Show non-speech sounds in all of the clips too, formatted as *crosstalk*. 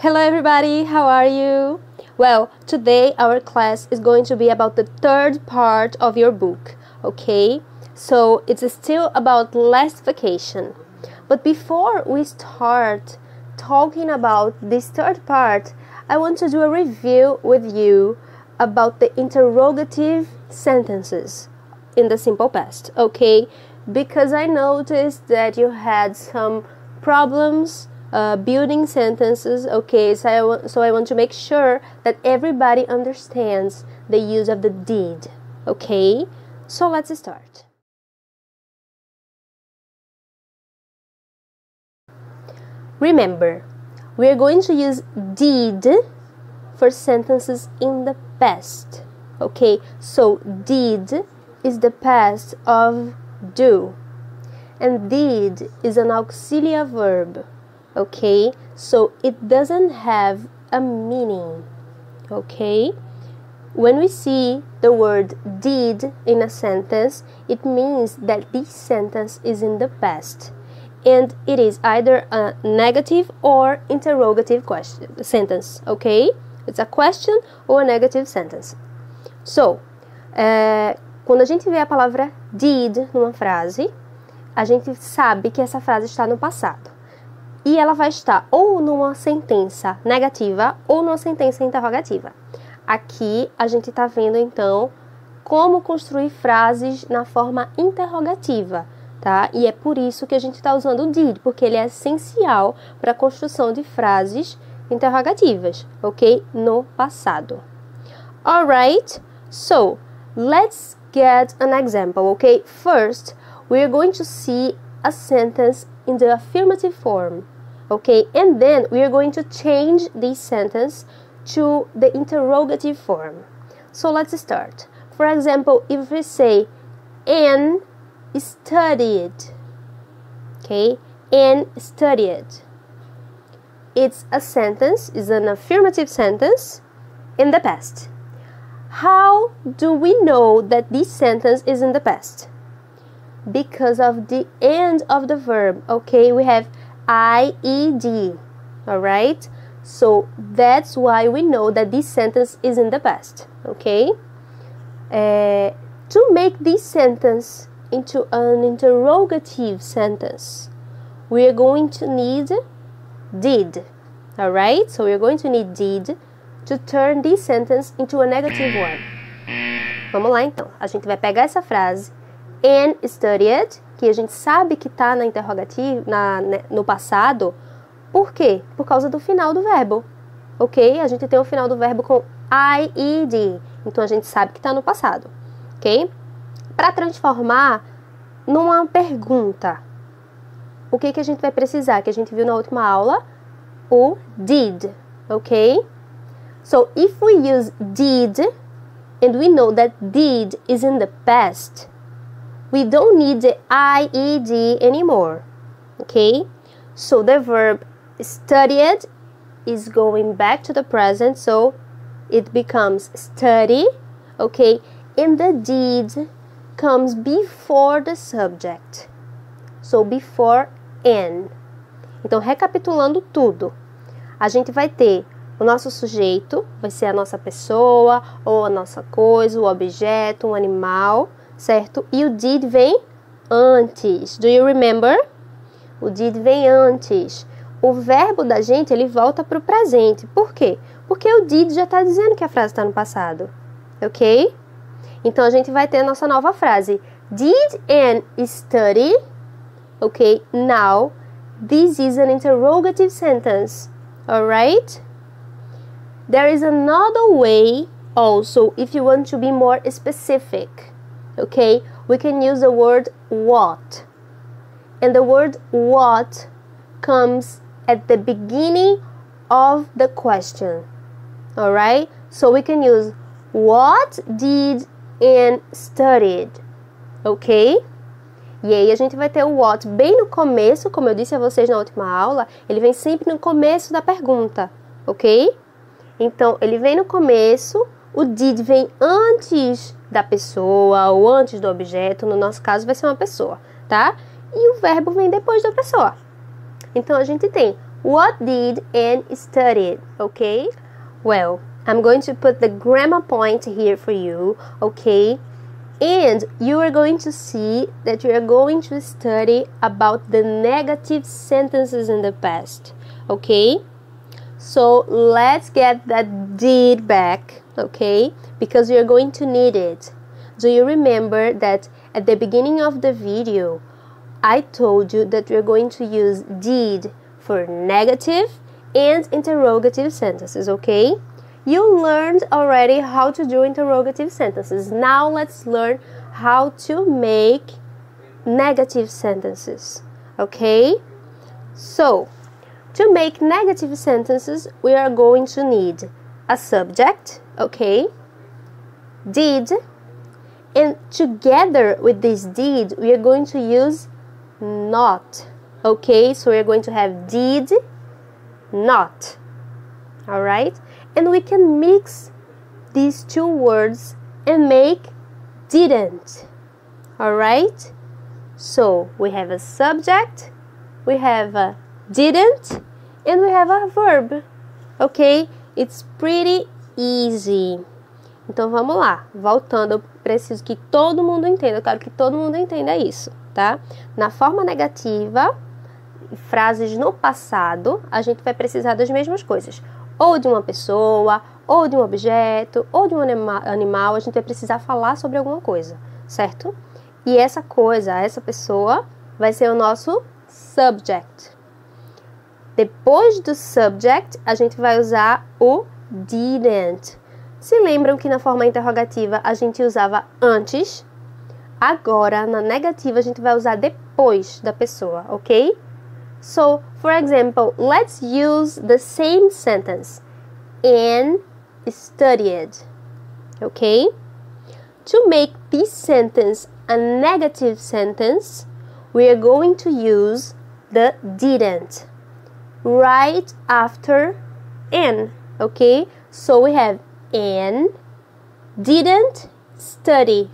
Hello, everybody, how are you? Well, today our class is going to be about the third part of your book, okay? So it's still about last vacation. But before we start talking about this third part, I want to do a review with you about the interrogative sentences in the simple past, okay? Because I noticed that you had some problems uh, building sentences, okay? So so I want to make sure that everybody understands the use of the did, okay? So let's start. Remember, we are going to use did for sentences in the past. Okay, so did is the past of do, and did is an auxiliary verb. Okay, so it doesn't have a meaning. Okay, when we see the word did in a sentence, it means that this sentence is in the past and it is either a negative or interrogative question sentence okay? It's a question or a negative sentence. So é, quando a gente vê a palavra did numa frase a gente sabe que essa frase está no passado e ela vai estar ou numa sentença negativa ou numa sentença interrogativa aqui a gente está vendo então como construir frases na forma interrogativa tá? E é por isso que a gente está usando o did, porque ele é essencial para a construção de frases interrogativas, ok? No passado. Alright, so let's get an example, okay? First, we are going to see a sentence in the affirmative form, okay? And then we are going to change this sentence to the interrogative form. So let's start. For example, if we say, Anne studied okay Anne studied it's a sentence is an affirmative sentence in the past how do we know that this sentence is in the past because of the end of the verb okay we have ied all right so that's why we know that this sentence is in the past okay uh, to make this sentence into an interrogative sentence, we are going to need did. All right? So we're going to need did to turn this sentence into a negative one. Vamos lá então. A gente vai pegar essa frase Anne studied, que a gente sabe que está na interrogativa, na, né, no passado. Por quê? Por causa do final do verbo. Ok? A gente tem o final do verbo com IED. Então a gente sabe que está no passado. Ok? Para transformar numa pergunta, o que, que a gente vai precisar? Que a gente viu na última aula? O did, ok? So, if we use did, and we know that did is in the past, we don't need the IED anymore, okay? So, the verb studied is going back to the present, so it becomes study, okay? And the deed comes before the subject. So before Anne. Então, recapitulando tudo, a gente vai ter o nosso sujeito, vai ser a nossa pessoa, ou a nossa coisa, o objeto, um animal, certo? E o did vem antes. Do you remember? O did vem antes. O verbo da gente, ele volta para o presente. Por quê? Porque o did já está dizendo que a frase está no passado. Ok? Então a gente vai ter a nossa nova frase. Did Anne study? Ok, now this is an interrogative sentence. Alright? There is another way also if you want to be more specific. Okay, we can use the word what. And the word what comes at the beginning of the question. Alright? So we can use what did and studied, ok? E aí a gente vai ter o what bem no começo, como eu disse a vocês na última aula, ele vem sempre no começo da pergunta, ok? Então, ele vem no começo, o did vem antes da pessoa ou antes do objeto, no nosso caso vai ser uma pessoa, tá? E o verbo vem depois da pessoa. Então, a gente tem What did Anne study? Okay? Well, I'm going to put the grammar point here for you, okay? And you are going to see that you are going to study about the negative sentences in the past, okay? So let's get that did back, okay? Because you're going to need it. Do you remember that at the beginning of the video, I told you that we're going to use did for negative and interrogative sentences, okay? You learned already how to do interrogative sentences. Now let's learn how to make negative sentences. Okay? So, to make negative sentences, we are going to need a subject, okay? Did. And together with this did, we are going to use not. Okay? So we are going to have did not. All right? and we can mix these two words and make didn't. Alright? So we have a subject, we have a didn't, and we have a verb. Ok? It's pretty easy. Então vamos lá, voltando, eu preciso que todo mundo entenda, eu quero que todo mundo entenda isso, tá? Na forma negativa, frases no passado, a gente vai precisar das mesmas coisas ou de uma pessoa, ou de um objeto, ou de um anima animal, a gente vai precisar falar sobre alguma coisa, certo? E essa coisa, essa pessoa, vai ser o nosso subject. Depois do subject, a gente vai usar o didn't. Se lembram que na forma interrogativa a gente usava antes? Agora, na negativa, a gente vai usar depois da pessoa, ok? So, for example, let's use the same sentence. Anne studied. Okay? To make this sentence a negative sentence, we are going to use the didn't right after Anne. Okay? So we have Anne didn't study.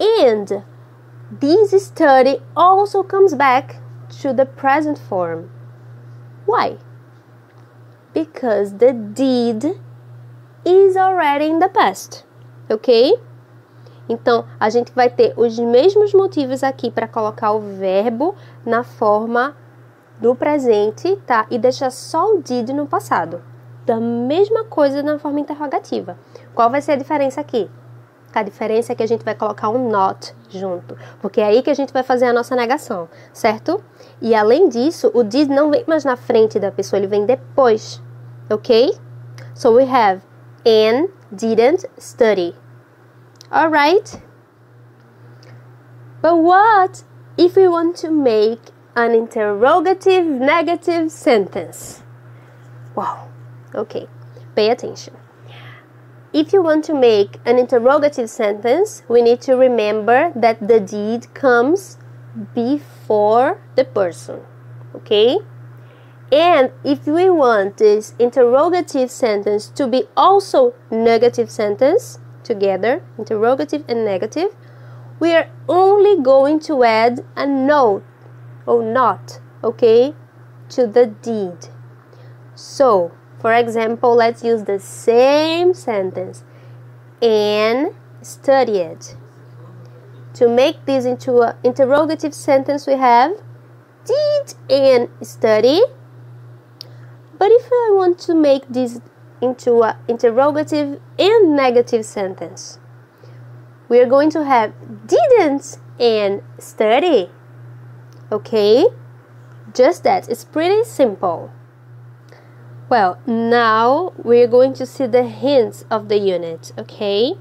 And this study also comes back to the present form. Why? Because the did is already in the past, ok? Então, a gente vai ter os mesmos motivos aqui para colocar o verbo na forma do presente, tá? E deixar só o did no passado. Da mesma coisa na forma interrogativa. Qual vai ser a diferença aqui? A diferença é que a gente vai colocar um not junto, porque é aí que a gente vai fazer a nossa negação, certo? E além disso, o did não vem mais na frente da pessoa, ele vem depois, ok? So we have Anne didn't study. Alright? But what if we want to make an interrogative negative sentence? Wow, okay, pay attention. If you want to make an interrogative sentence, we need to remember that the deed comes before the person. Okay? And if we want this interrogative sentence to be also negative sentence together, interrogative and negative, we are only going to add a no or not, okay, to the deed. So, for example, let's use the same sentence. Anne study it. To make this into an interrogative sentence, we have Did Anne study? But if I want to make this into an interrogative and negative sentence, we are going to have Didn't Anne study? Okay? Just that. It's pretty simple. Well, now we're going to see the hints of the unit, okay?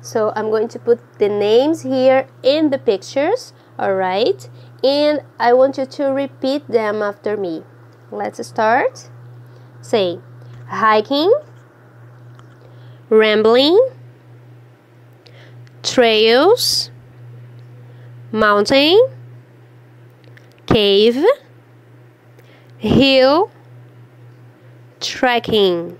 So I'm going to put the names here in the pictures, alright? And I want you to repeat them after me. Let's start. Say hiking, rambling, trails, mountain, cave, hill, trekking.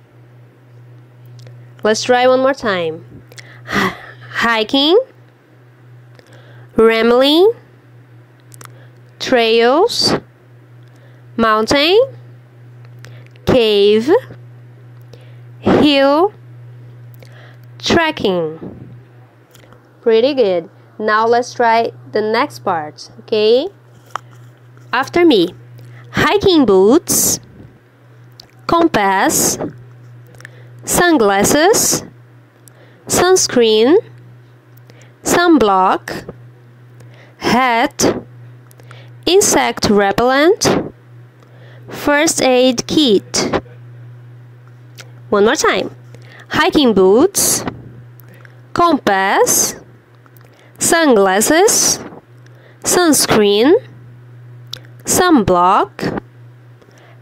Let's try one more time. Hiking, rambling, trails, mountain, cave, hill, trekking. Pretty good. Now let's try the next part, okay? After me. Hiking boots, compass, sunglasses, sunscreen, sunblock, hat, insect repellent, first aid kit. One more time. Hiking boots, compass, sunglasses, sunscreen, sunblock,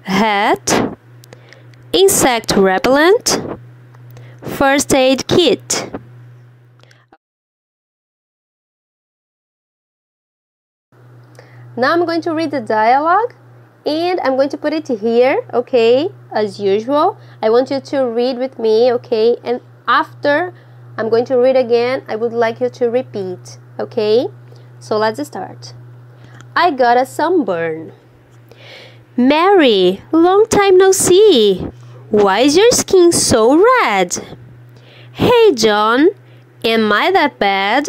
hat, insect repellent, first aid kit. Now I'm going to read the dialogue and I'm going to put it here, okay, as usual. I want you to read with me, okay, and after I'm going to read again, I would like you to repeat, okay? So let's start. I got a sunburn. Mary, long time no see. Why is your skin so red? Hey, John, am I that bad?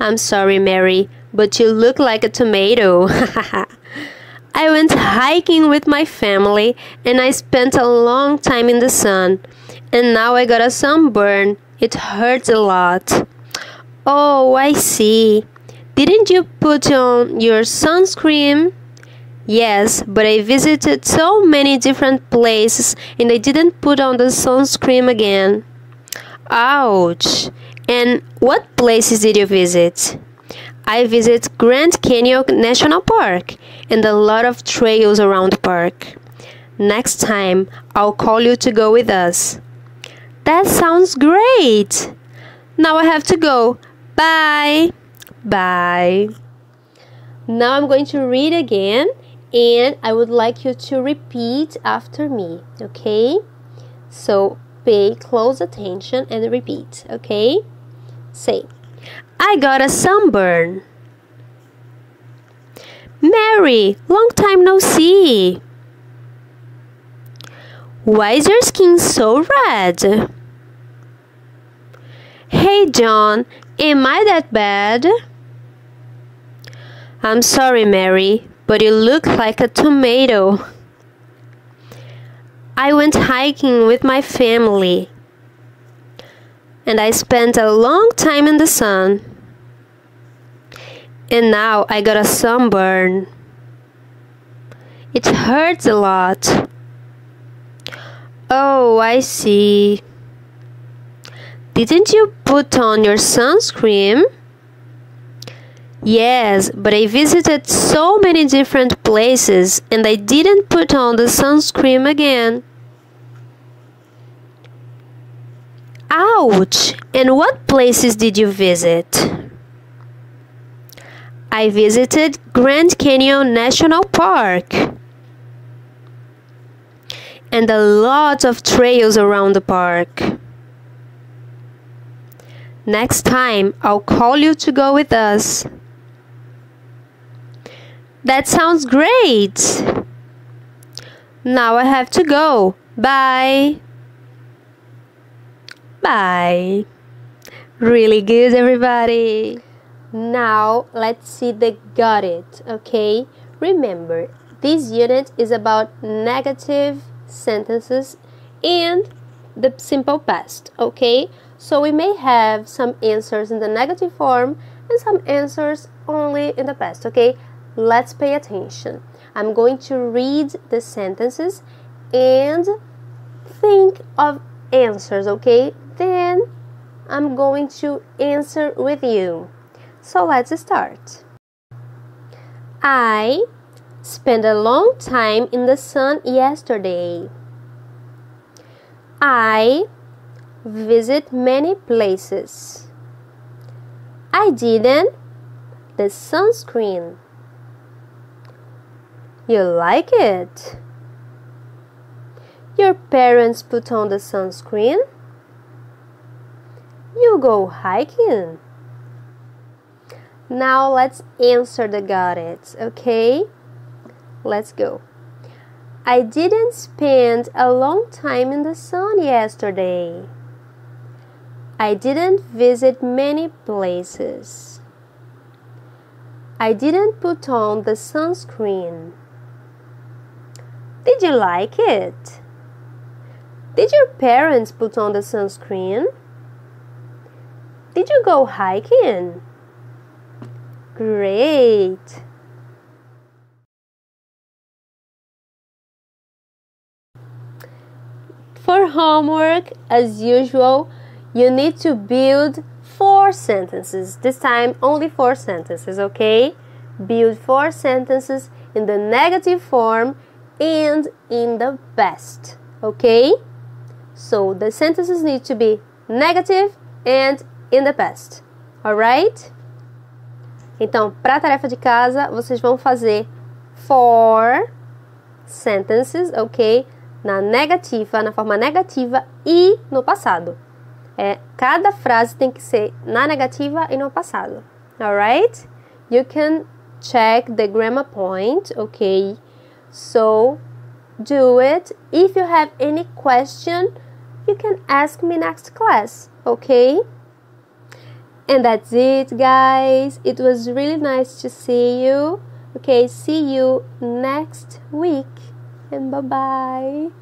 I'm sorry, Mary, but you look like a tomato. *laughs* I went hiking with my family and I spent a long time in the sun. And now I got a sunburn. It hurts a lot. Oh, I see. Didn't you put on your sunscreen? Yes, but I visited so many different places and I didn't put on the sunscreen again. Ouch! And what places did you visit? I visit Grand Canyon National Park and a lot of trails around the park. Next time, I'll call you to go with us. That sounds great! Now I have to go. Bye! Bye! Now I'm going to read again and I would like you to repeat after me, okay? So pay close attention and repeat, okay? Say, I got a sunburn. Mary, long time no see. Why is your skin so red? Hey John, am I that bad? I'm sorry, Mary, but you look like a tomato. I went hiking with my family and I spent a long time in the sun. And now I got a sunburn. It hurts a lot. Oh, I see. Didn't you put on your sunscreen? Yes, but I visited so many different places and I didn't put on the sunscreen again. Ouch! And what places did you visit? I visited Grand Canyon National Park and a lot of trails around the park. Next time, I'll call you to go with us. That sounds great! Now I have to go. Bye! Bye. Really good, everybody. Now let's see the got it, okay? Remember, this unit is about negative sentences and the simple past, okay? So we may have some answers in the negative form and some answers only in the past, okay? Let's pay attention. I'm going to read the sentences and think of answers, okay? then I'm going to answer with you. So let's start. I spent a long time in the sun yesterday. I visit many places. I didn't the sunscreen. You like it? Your parents put on the sunscreen? You go hiking. Now let's answer the got it, okay? Let's go. I didn't spend a long time in the sun yesterday. I didn't visit many places. I didn't put on the sunscreen. Did you like it? Did your parents put on the sunscreen? Did you go hiking? Great! For homework, as usual, you need to build four sentences. This time, only four sentences, okay? Build four sentences in the negative form and in the past, okay? So the sentences need to be negative and in the past, alright? Então, para a tarefa de casa, vocês vão fazer four sentences, ok? Na negativa, na forma negativa e no passado. É, cada frase tem que ser na negativa e no passado. Alright? You can check the grammar point, ok? So, do it. If you have any question, you can ask me next class, okay? And that's it, guys. It was really nice to see you. Okay, see you next week. And bye bye.